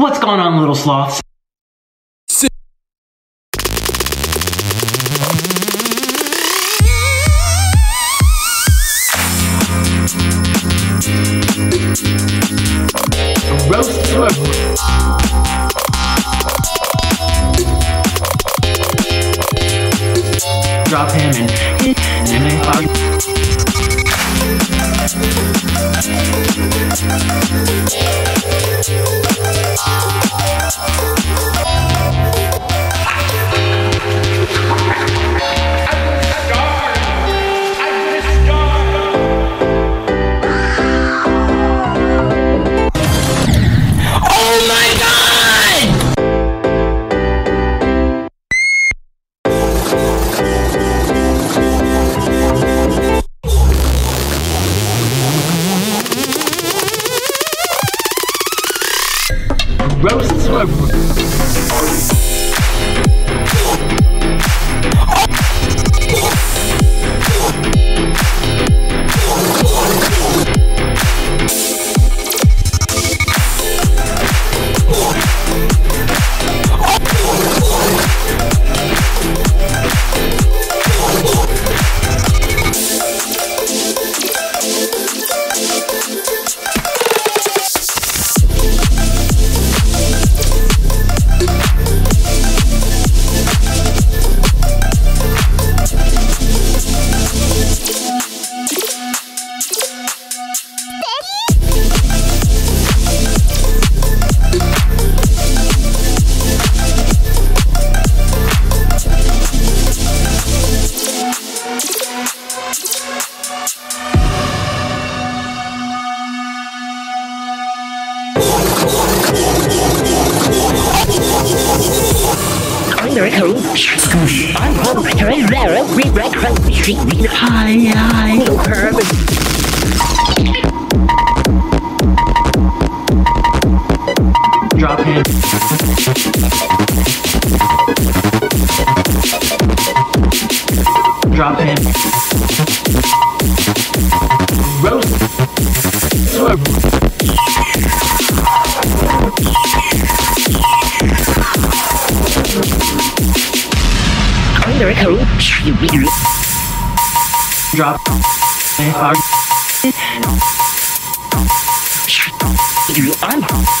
What's going on, little sloths? Roast to Drop him and and then they Roast I'm very cool. I'm home. Very rare. We break the street. Hi, hi. No herb. Drop him. Drop him. Roast to I'm very cool. drop. I'm I'm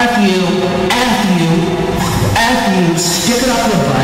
F you, F you, F you, stick it up your butt.